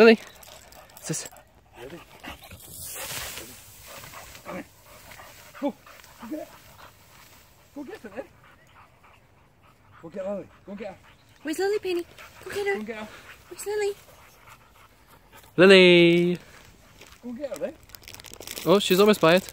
Lily. Sis. Ready? Ready? Go. Go get it. Go get it, eh? Go get Lily. Go get her. Where's Lily Penny? Go get Go her. get her. Where's Lily? Lily. Go get her, eh? Oh, she's almost by it.